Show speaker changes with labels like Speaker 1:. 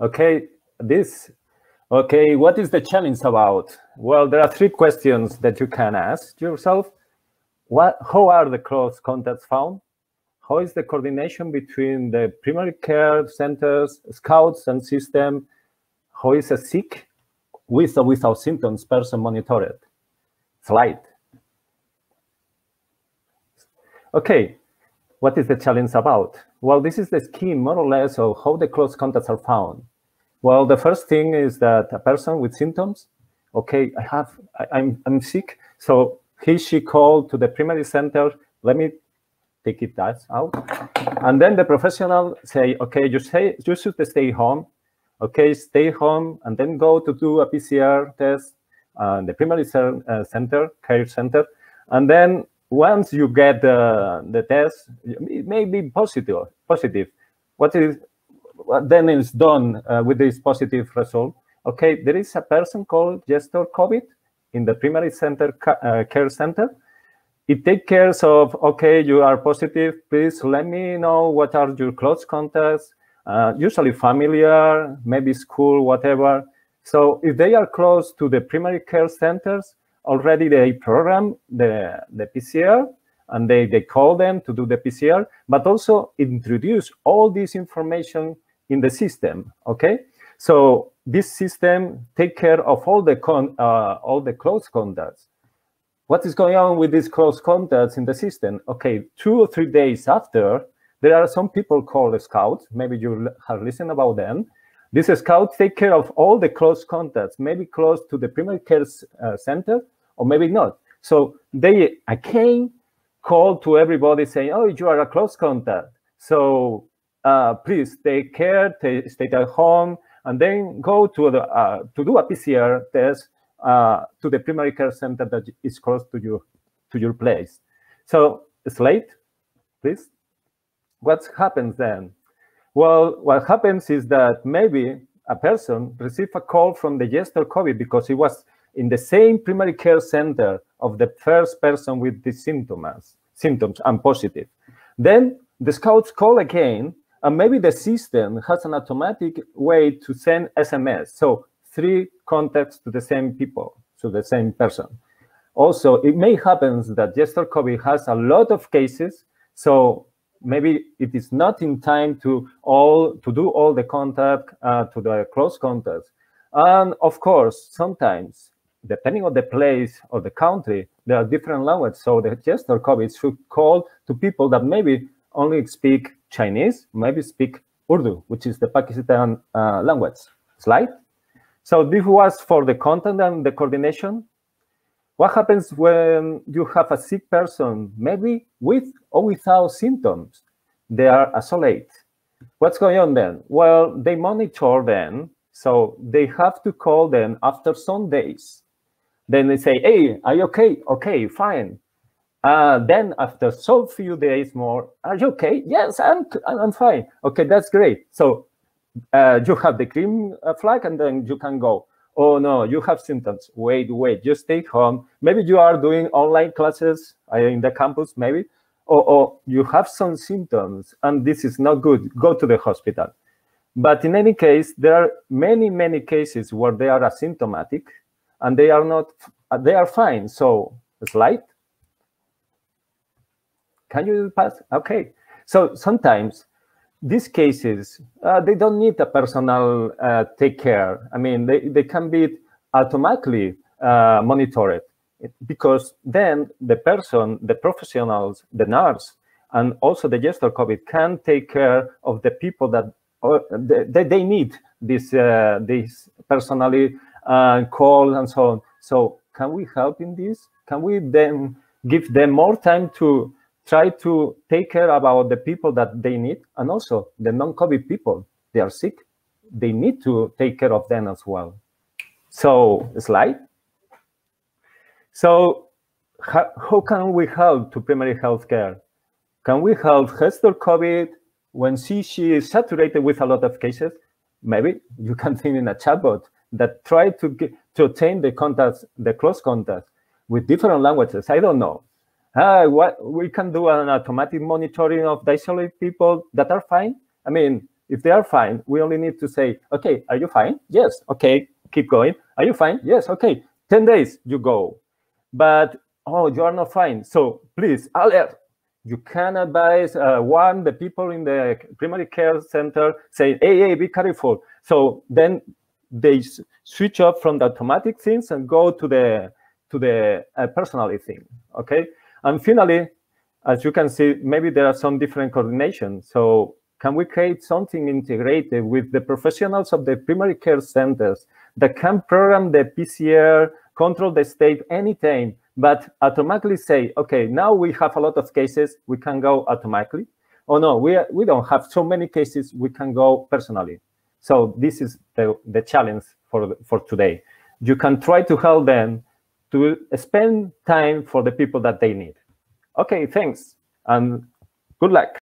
Speaker 1: Okay, this. Okay, what is the challenge about? Well, there are three questions that you can ask yourself. What, how are the close contacts found? How is the coordination between the primary care centers, scouts, and system? How is a sick with or without symptoms person monitored? Slide. Okay, what is the challenge about? Well, this is the scheme, more or less, of how the close contacts are found. Well, the first thing is that a person with symptoms, okay, I have, I, I'm, I'm sick, so he, she called to the primary center, let me take it that out. And then the professional say, okay, you say you should stay home, okay, stay home, and then go to do a PCR test, uh, the primary uh, center, care center, and then once you get the, the test, it may be positive. Positive. What is then it's done uh, with this positive result? Okay, there is a person called Gestor COVID in the primary center uh, care center. It takes care of okay, you are positive. Please let me know what are your close contacts. Uh, usually familiar, maybe school, whatever. So if they are close to the primary care centers, already they program the, the PCR and they, they call them to do the PCR, but also introduce all this information in the system, okay? So this system take care of all the con, uh, all the close contacts. What is going on with these close contacts in the system? Okay, two or three days after, there are some people called scouts. Maybe you have listened about them. These scouts take care of all the close contacts, maybe close to the primary care uh, center, or maybe not. So they again call to everybody saying, "Oh, you are a close contact, so uh, please take care, stay at home, and then go to the uh, to do a PCR test uh, to the primary care center that is close to you to your place." So slate, please. What happens then? Well, what happens is that maybe a person received a call from the Gestor COVID because he was in the same primary care center of the first person with the symptoms, symptoms and positive. Then the scouts call again, and maybe the system has an automatic way to send SMS. So three contacts to the same people, to the same person. Also, it may happen that Gestor COVID has a lot of cases, so maybe it is not in time to all to do all the contact uh, to the close contacts. And of course, sometimes, depending on the place or the country, there are different languages. So the gestor COVID should call to people that maybe only speak Chinese, maybe speak Urdu, which is the Pakistan uh, language. Slide. So this was for the content and the coordination. What happens when you have a sick person, maybe with or without symptoms? They are isolated. What's going on then? Well, they monitor them, so they have to call them after some days. Then they say, hey, are you okay? Okay, fine. Uh, then after so few days more, are you okay? Yes, I'm, I'm fine. Okay, that's great. So uh, you have the green uh, flag and then you can go oh no, you have symptoms. Wait, wait, just stay home. Maybe you are doing online classes uh, in the campus, maybe, or, or you have some symptoms and this is not good. Go to the hospital. But in any case, there are many, many cases where they are asymptomatic and they are not, they are fine. So slide. Can you pass? Okay. So sometimes these cases, uh, they don't need a personal uh, take care. I mean, they, they can be automatically uh, monitored because then the person, the professionals, the nurse, and also the gestor COVID can take care of the people that uh, they, they need this uh, this personally uh, call and so on. So can we help in this? Can we then give them more time to try to take care about the people that they need and also the non-COVID people. They are sick. They need to take care of them as well. So slide. So how, how can we help to primary health care? Can we help Gestor COVID when she, she is saturated with a lot of cases? Maybe you can think in a chatbot that try to get, to obtain the contacts, the close contacts with different languages. I don't know uh, what we can do an automatic monitoring of the isolated people that are fine. I mean, If they are fine, we only need to say, okay, are you fine? Yes. Okay, keep going. Are you fine? Yes. Okay. 10 days, you go. But, oh, you are not fine. So please, alert. You can advise uh, one, the people in the primary care center say, hey, hey, be careful. So then they switch off from the automatic things and go to the to the uh, personally thing. Okay. And finally, as you can see, maybe there are some different coordination. So can we create something integrated with the professionals of the primary care centers that can program the PCR, control the state anytime, but automatically say, okay, now we have a lot of cases, we can go automatically. Oh no, we, we don't have so many cases, we can go personally. So this is the, the challenge for, for today. You can try to help them to spend time for the people that they need. Okay, thanks, and good luck.